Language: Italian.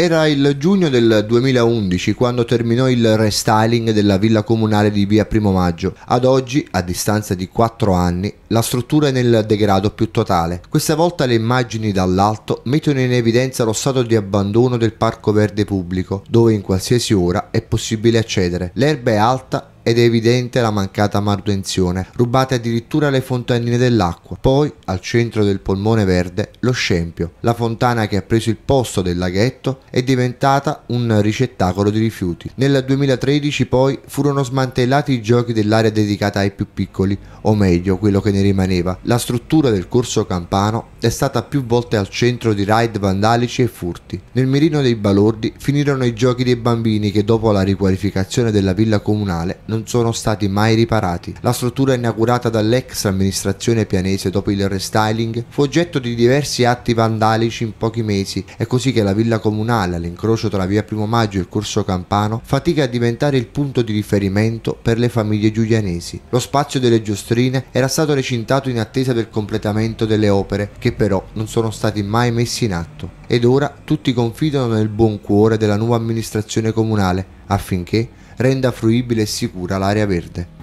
Era il giugno del 2011 quando terminò il restyling della villa comunale di via Primo Maggio. Ad oggi, a distanza di 4 anni, la struttura è nel degrado più totale. Questa volta le immagini dall'alto mettono in evidenza lo stato di abbandono del parco verde pubblico, dove in qualsiasi ora è possibile accedere. L'erba è alta ed è evidente la mancata manutenzione, rubate addirittura le fontanine dell'acqua. Poi, al centro del polmone verde, lo scempio. La fontana che ha preso il posto del laghetto è diventata un ricettacolo di rifiuti. Nel 2013 poi furono smantellati i giochi dell'area dedicata ai più piccoli, o meglio quello che ne rimaneva. La struttura del corso campano è stata più volte al centro di raid vandalici e furti. Nel mirino dei balordi finirono i giochi dei bambini che dopo la riqualificazione della villa comunale non non sono stati mai riparati. La struttura inaugurata dall'ex amministrazione pianese dopo il restyling fu oggetto di diversi atti vandalici in pochi mesi, è così che la villa comunale all'incrocio tra via Primo Maggio e il Corso Campano fatica a diventare il punto di riferimento per le famiglie giulianesi. Lo spazio delle giostrine era stato recintato in attesa del completamento delle opere che però non sono stati mai messi in atto ed ora tutti confidano nel buon cuore della nuova amministrazione comunale affinché renda fruibile e sicura l'area verde.